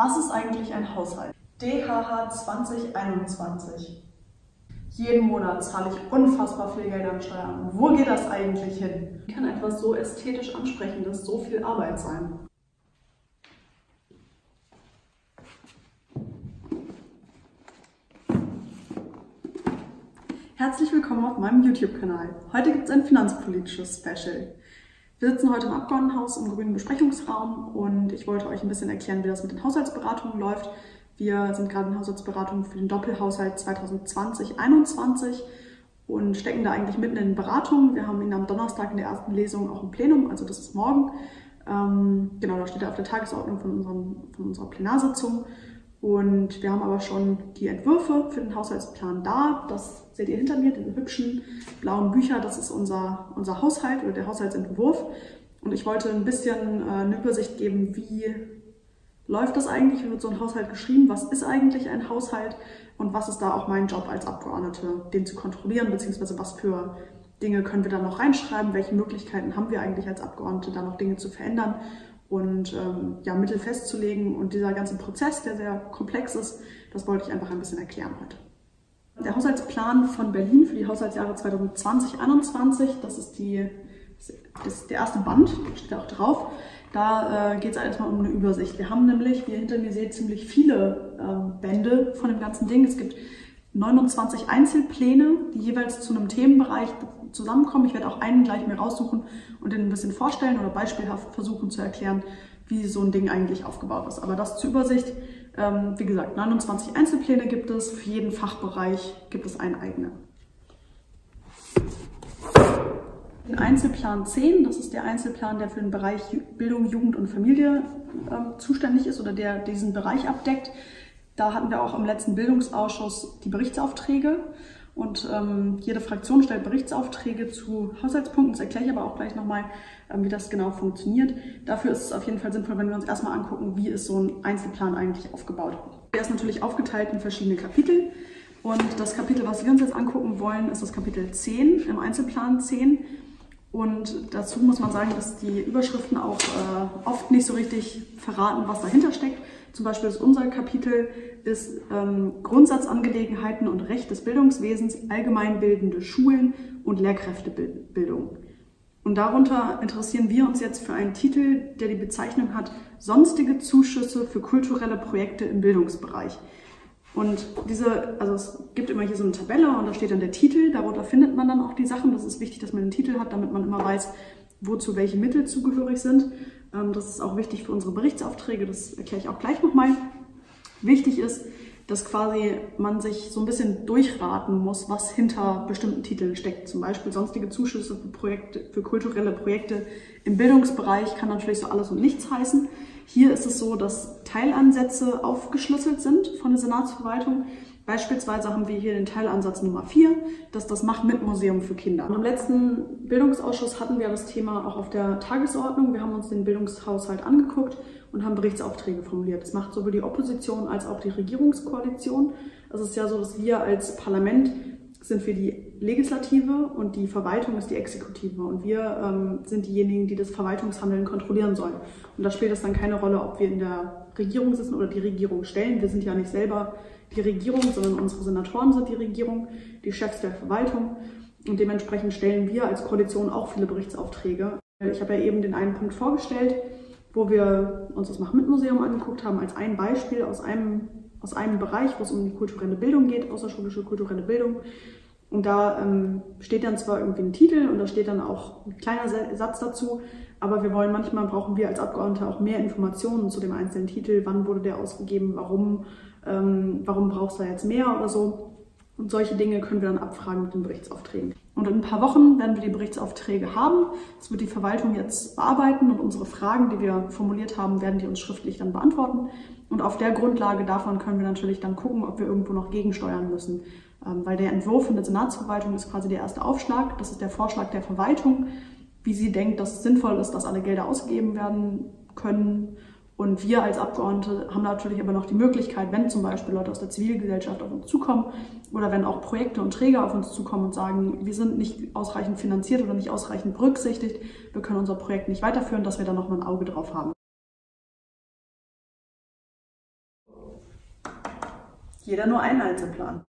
Was ist eigentlich ein Haushalt? DHH 2021. Jeden Monat zahle ich unfassbar viel Geld an Steuern. Wo geht das eigentlich hin? Wie kann etwas so ästhetisch ansprechendes so viel Arbeit sein? Herzlich willkommen auf meinem YouTube-Kanal. Heute gibt es ein finanzpolitisches Special. Wir sitzen heute im Abgeordnetenhaus im grünen Besprechungsraum und ich wollte euch ein bisschen erklären, wie das mit den Haushaltsberatungen läuft. Wir sind gerade in Haushaltsberatungen für den Doppelhaushalt 2020-21 und stecken da eigentlich mitten in den Beratungen. Wir haben ihn am Donnerstag in der ersten Lesung auch im Plenum, also das ist morgen. Ähm, genau, da steht er auf der Tagesordnung von, unserem, von unserer Plenarsitzung. Und wir haben aber schon die Entwürfe für den Haushaltsplan da. Das seht ihr hinter mir, diese hübschen blauen Bücher. Das ist unser, unser Haushalt oder der Haushaltsentwurf. Und ich wollte ein bisschen äh, eine Übersicht geben, wie läuft das eigentlich, wie wird so ein Haushalt geschrieben, was ist eigentlich ein Haushalt und was ist da auch mein Job als Abgeordnete, den zu kontrollieren, beziehungsweise was für Dinge können wir da noch reinschreiben, welche Möglichkeiten haben wir eigentlich als Abgeordnete, da noch Dinge zu verändern und ähm, ja, Mittel festzulegen. Und dieser ganze Prozess, der sehr komplex ist, das wollte ich einfach ein bisschen erklären heute. Der Haushaltsplan von Berlin für die Haushaltsjahre 2020-21, das ist die, ist der erste Band, steht auch drauf. Da äh, geht es erstmal um eine Übersicht. Wir haben nämlich, wie ihr hinter mir seht, ziemlich viele ähm, Bände von dem ganzen Ding. Es gibt 29 Einzelpläne, die jeweils zu einem Themenbereich zusammenkommen. Ich werde auch einen gleich mir raussuchen und den ein bisschen vorstellen oder beispielhaft versuchen zu erklären, wie so ein Ding eigentlich aufgebaut ist. Aber das zur Übersicht. Ähm, wie gesagt, 29 Einzelpläne gibt es. Für jeden Fachbereich gibt es einen eigenen. Den Einzelplan 10, das ist der Einzelplan, der für den Bereich Bildung, Jugend und Familie äh, zuständig ist oder der diesen Bereich abdeckt. Da hatten wir auch im letzten Bildungsausschuss die Berichtsaufträge. Und ähm, jede Fraktion stellt Berichtsaufträge zu Haushaltspunkten. Das erkläre ich aber auch gleich nochmal, ähm, wie das genau funktioniert. Dafür ist es auf jeden Fall sinnvoll, wenn wir uns erstmal angucken, wie ist so ein Einzelplan eigentlich aufgebaut. Der ist natürlich aufgeteilt in verschiedene Kapitel. Und das Kapitel, was wir uns jetzt angucken wollen, ist das Kapitel 10 im Einzelplan 10. Und dazu muss man sagen, dass die Überschriften auch äh, oft nicht so richtig verraten, was dahinter steckt. Zum Beispiel ist unser Kapitel ist ähm, Grundsatzangelegenheiten und Recht des Bildungswesens, allgemeinbildende Schulen und Lehrkräftebildung. Und darunter interessieren wir uns jetzt für einen Titel, der die Bezeichnung hat Sonstige Zuschüsse für kulturelle Projekte im Bildungsbereich. Und diese, also es gibt immer hier so eine Tabelle und da steht dann der Titel, darunter findet man dann auch die Sachen. Das ist wichtig, dass man den Titel hat, damit man immer weiß, wozu welche Mittel zugehörig sind. Ähm, das ist auch wichtig für unsere Berichtsaufträge, das erkläre ich auch gleich nochmal. Wichtig ist, dass quasi man sich so ein bisschen durchraten muss, was hinter bestimmten Titeln steckt. Zum Beispiel sonstige Zuschüsse für, Projekte, für kulturelle Projekte im Bildungsbereich kann natürlich so alles und nichts heißen. Hier ist es so, dass Teilansätze aufgeschlüsselt sind von der Senatsverwaltung. Beispielsweise haben wir hier den Teilansatz Nummer 4, das ist das Mach-mit-Museum für Kinder. Und Im letzten Bildungsausschuss hatten wir das Thema auch auf der Tagesordnung. Wir haben uns den Bildungshaushalt angeguckt und haben Berichtsaufträge formuliert. Das macht sowohl die Opposition als auch die Regierungskoalition. Es ist ja so, dass wir als Parlament sind wir die Legislative und die Verwaltung ist die Exekutive. Und wir ähm, sind diejenigen, die das Verwaltungshandeln kontrollieren sollen. Und da spielt es dann keine Rolle, ob wir in der Regierung sitzen oder die Regierung stellen. Wir sind ja nicht selber die Regierung, sondern unsere Senatoren sind die Regierung, die Chefs der Verwaltung. Und dementsprechend stellen wir als Koalition auch viele Berichtsaufträge. Ich habe ja eben den einen Punkt vorgestellt, wo wir uns das Mach-Mit-Museum angeguckt haben, als ein Beispiel aus einem, aus einem Bereich, wo es um die kulturelle Bildung geht, außerschulische kulturelle Bildung. Und da ähm, steht dann zwar irgendwie ein Titel und da steht dann auch ein kleiner Satz dazu, aber wir wollen manchmal brauchen wir als Abgeordnete auch mehr Informationen zu dem einzelnen Titel, wann wurde der ausgegeben, warum, ähm, warum brauchst du da jetzt mehr oder so. Und solche Dinge können wir dann abfragen mit den Berichtsaufträgen. Und in ein paar Wochen werden wir die Berichtsaufträge haben. Das wird die Verwaltung jetzt bearbeiten und unsere Fragen, die wir formuliert haben, werden die uns schriftlich dann beantworten. Und auf der Grundlage davon können wir natürlich dann gucken, ob wir irgendwo noch gegensteuern müssen. Ähm, weil der Entwurf in der Senatsverwaltung ist quasi der erste Aufschlag. Das ist der Vorschlag der Verwaltung, wie sie denkt, dass es sinnvoll ist, dass alle Gelder ausgegeben werden können und wir als Abgeordnete haben natürlich aber noch die Möglichkeit, wenn zum Beispiel Leute aus der Zivilgesellschaft auf uns zukommen oder wenn auch Projekte und Träger auf uns zukommen und sagen, wir sind nicht ausreichend finanziert oder nicht ausreichend berücksichtigt, wir können unser Projekt nicht weiterführen, dass wir da nochmal ein Auge drauf haben. jeder nur einen Einzelplan.